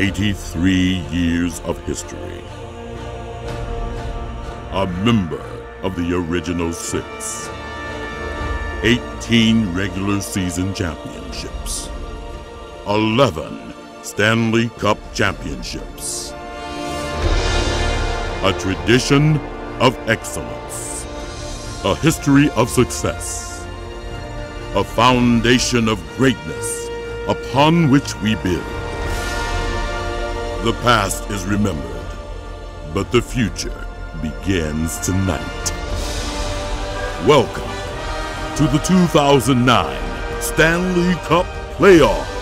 83 years of history. A member of the original six. 18 regular season championships. 11 Stanley Cup championships. A tradition of excellence. A history of success. A foundation of greatness upon which we build. The past is remembered, but the future begins tonight. Welcome to the 2009 Stanley Cup Playoffs.